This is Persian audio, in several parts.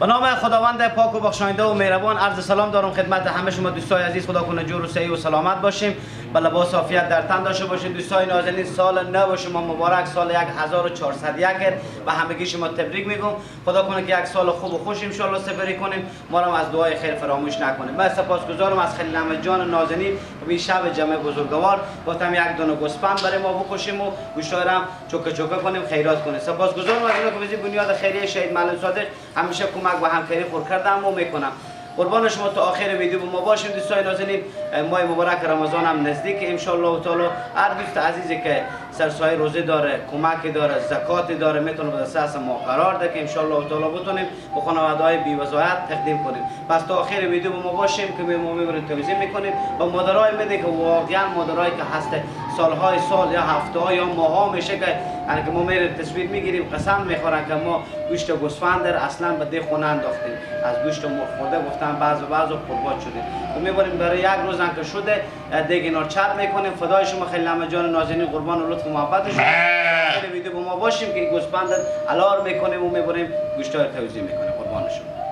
به نام خداوند پاک و بخشاینده و مهربان عرض سلام دارم خدمت همه شما دوستای عزیز. خدا کنه جور و صحیح و سلامت باشیم. به لباس عافیت در تن داشته باشیم دوستای نازنین سال نو شما مبارک سال 1401 و همگی شما تبریک میگم. خدا کنه که یک سال خوب و خوش ان سپری کنیم. ما را از دعای خیر فراموش نکنیم. من سپاسگزارم از خلیل احمد جان نازنین. و این شب جمع بزرگوار. گفتم یک دونه گوسفند برای ما بکشیم و گوشتارم چوکه چوکه کنیم خیرات کنیم. سپاسگزارم از که بنیاد خیریه شهید معلم صادق. همیشه کمک و همکاری خور کردم و می‌کنم. قربان شما تا آخر ویدیو با ما باشیم دوستای نازنین ماه مبارک رمضان هم نزدیک. ان شاء الله تعالی هر دوست عزیزی که سرسای روزه داره کمک داره زکات داره می‌تونه به دست ما قرار ده که ان شاء الله تعالی بتونیم به خانواده های بی وضاحت تقدیم کنیم. پس تا آخر ویدیو با ما باشیم که ما می‌بریم توضیح می‌کنیم. و مادرای میده که واقعا مادرایی که هست سالهای سال یا هفته ها یا ماه ها میشه که یعنی که ما میریم تصویر می‌گیریم قسم می‌خورن که ما گوشت گوسفند اصلا به ده خونه انداختیم. از گوشت مرغ خورده گفتن بعض و بعض قربات شدیم و می‌بریم برای یک روز که شده دیگه اینا چت می‌کنیم. فدای شما خیلی همه جان نازنین قربان و لطف و محبت شما ویدیو با ما باشیم که گوسفند الار می‌کنیم و می‌بریم گوشت های توزیع می‌کنیم قربان شما.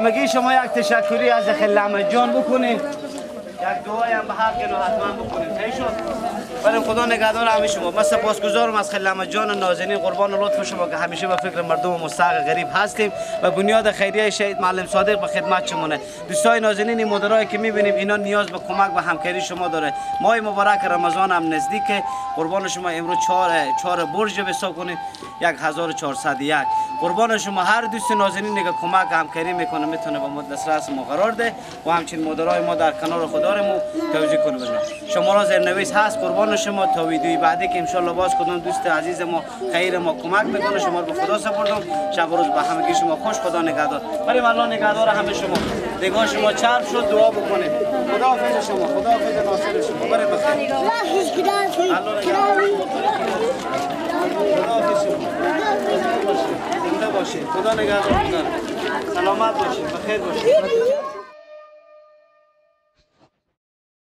همگی شما یک تشکری از خیلی جان بکنید. یک دعای به حق حتما بکنید. شد؟ بریم خدا نگهدار همه شما. من سپاسگزارم از خیلی جان نازنین. قربان لطف شما که همیشه به فکر مردم مستحق غریب هستیم و بنیاد خیریه شهید معلم صادق به خدمت شمونه دوستای نازنین مدرایی که می‌بینیم اینا نیاز به کمک و همکاری شما داره. ماه مبارک رمضان هم نزدیک قربان شما امروز چهار چهار برج به کنید 1401 قربان شما هر دوست نازنینی که کمک همکاری می‌کنه می‌تونه با ما دسترس ما قرار ده. و همچنین مدرای ما در کنار خدا رو توضیح کنه شما را زیرنویس هست. قربان شما تا ویدیوی بعدی که ان باز کدام دوست عزیز ما خیر ما کمک می‌کنه. شما رو به خدا سپردم. شب و روز به همگی شما خوش خدا نگهدار. بریم الله نگهدار همه شما. دیگه شما چرب شد دعا بکنید خدا حافظ شما خدا حافظ ناصر شما. بریم بخیر. خدا حافظ شما. خدا نگهدار. سلامت باشید بخیر باشید